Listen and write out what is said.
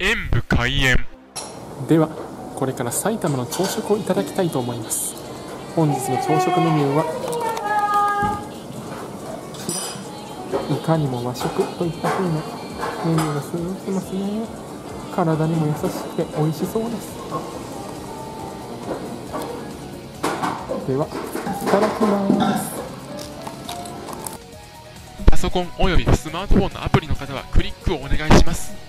演武開演。ではこれから埼玉の朝食をいただきたいと思います。本日の朝食メニューはいかにも和食といった風なメニューが揃ってますね。体にも優しくて美味しそうです。ではいただきます。パソコンおよびスマートフォンのアプリの方はクリックをお願いします。